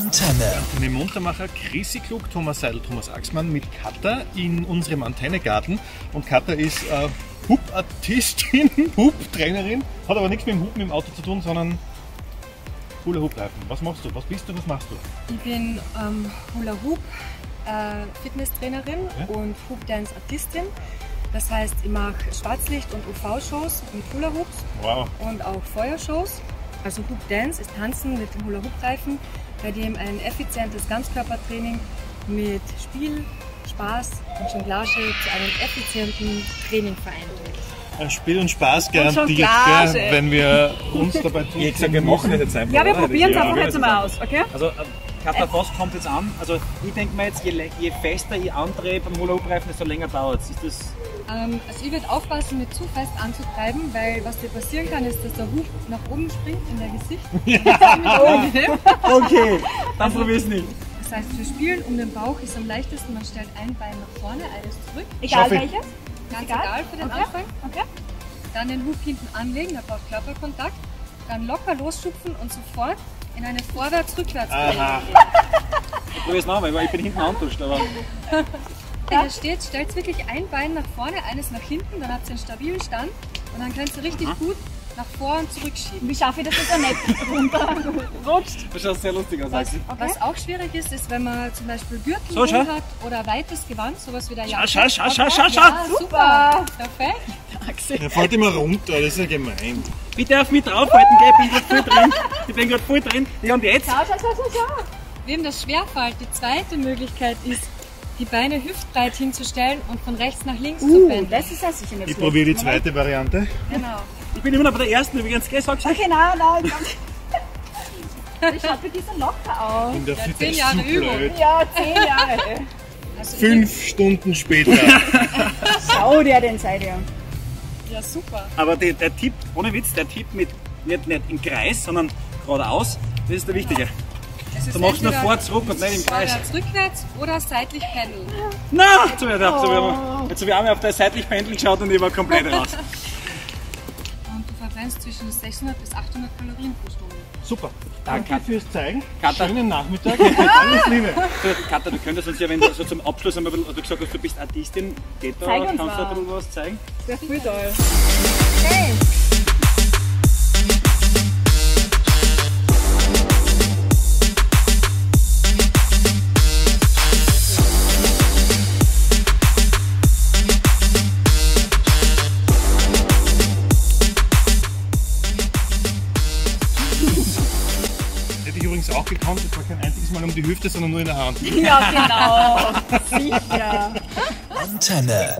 Antenne. Mit Muntermacher Chrissy Klug, Thomas Seidel, Thomas Axmann mit Katha in unserem Antennegarten. Und Katha ist äh, Hub-Artistin, Hub-Trainerin, hat aber nichts mit dem Hub mit dem Auto zu tun, sondern Hula Hoop Reifen. Was machst du? Was bist du? Was machst du? Ich bin ähm, Hula Hoop äh, Fitnesstrainerin Ja. und Hoop Dance Artistin. Das heißt, ich mache Schwarzlicht- und UV-Shows mit Hula Hoops Wow. und auch Feuershows. Also Hoop Dance ist Tanzen mit dem Hula Hoop Reifen, bei dem ein effizientes Ganzkörpertraining mit Spiel, Spaß und Jonglage zu einem effizienten Training vereint wird. Äh, Spiel und Spaß garantiert, wenn wir uns dabei tun. Ich gesagt, wir machen das jetzt einfach. Ja, wir probieren es einfach jetzt mal aus, okay? Also, äh, Katha, was kommt jetzt an? Also, ich denke mir jetzt, je, je fester ich andrehe beim Hula-Hoop-Reifen, desto länger dauert es. Ist das. Ähm, also ich würde aufpassen, nicht zu fest anzutreiben, weil was dir passieren kann, ist, dass der Hub nach oben springt in dein Gesicht. Okay, dann probier es nicht. Das heißt, für Spielen um den Bauch ist am leichtesten, man stellt ein Bein nach vorne, eines zurück. Egal welches? Ganz Egal? egal, für den Okay. Anfang. Okay. Dann den Hub hinten anlegen, da braucht Körperkontakt. Dann locker losschupfen und sofort in eine Vorwärts-Rückwärts-Bewegung Aha. gehen. Ich probier es noch, weil ich bin hinten antuscht, aber. Wenn ihr steht, stellt wirklich ein Bein nach vorne, eines nach hinten, dann habt ihr einen stabilen Stand und dann könnt ihr richtig gut nach vor und zurückschieben. Wie schaffe ich das, dass er nicht runterrutscht? Das schaut sehr lustig aus, Was? Axel. Okay. Was auch schwierig ist, ist, wenn man zum Beispiel Gürtel So, hat oder weites Gewand, sowas wie der Jacke. schau, schau, schau, schau, schau. Ja, super. Perfekt. Der fällt immer runter, das ist ja gemein. Bitte auf mich draufhalten, gell? Ich bin gerade voll drin. Ich bin gerade voll drin. Ja, und jetzt? Schau, schau, schau, schau, schau. Wem das schwerfällt, die zweite Möglichkeit ist, die Beine hüftbreit hinzustellen und von rechts nach links zu Uh, pendeln. das ist ja sicher nicht Ich schlecht. probiere die zweite Variante. Genau. Ich bin immer noch bei der ersten übrigens, gell? Sag's Okay, nein, nein. ich Das schaut für die so locker aus. In der Ja, zehn Jahre Übung. blöd. Ja, zehn Jahre. Also Fünf Stunden später. Schau dir den Seite an. Ja, super. Aber der, der Tipp, ohne Witz, der Tipp mit nicht, nicht im Kreis, sondern geradeaus, das ist der wichtige. Du machst nur vor, zurück und nicht im Kreis. Rückwärts oder seitlich pendeln. Na, jetzt habe ich, gedacht, so, wir haben- jetzt habe ich einmal auf der seitlich Pendel geschaut und ich war komplett raus. Und du verbrennst zwischen 600 bis 800 Kalorien pro Stunde. Super. Danke Kat- fürs Zeigen. Katha. Schönen Nachmittag. Alles Liebe. So, Katha, du könntest uns ja, wenn du so zum Abschluss einmal, du gesagt hast, du bist Artistin, geht da, Zeig kannst du ein was. bisschen was zeigen? Das wäre voll toll. Hey! Übrigens auch gekonnt, das war kein einziges Mal um die Hüfte, sondern nur in der Hand. Ja, genau. Sicher. Antenne.